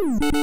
Woo!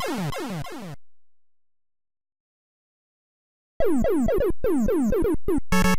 Thank you.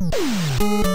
Música